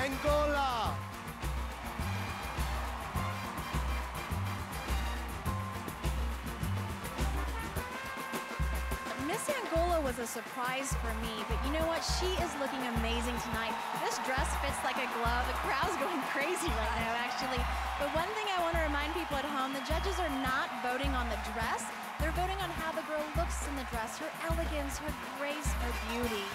Angola. Miss Angola was a surprise for me, but you know what? She is looking amazing tonight. This dress fits like a glove. The crowd's going crazy right now, actually. But one thing I want to remind people at home, the judges are not voting on the dress. They're voting on how the girl looks in the dress, her elegance, her grace, her beauty.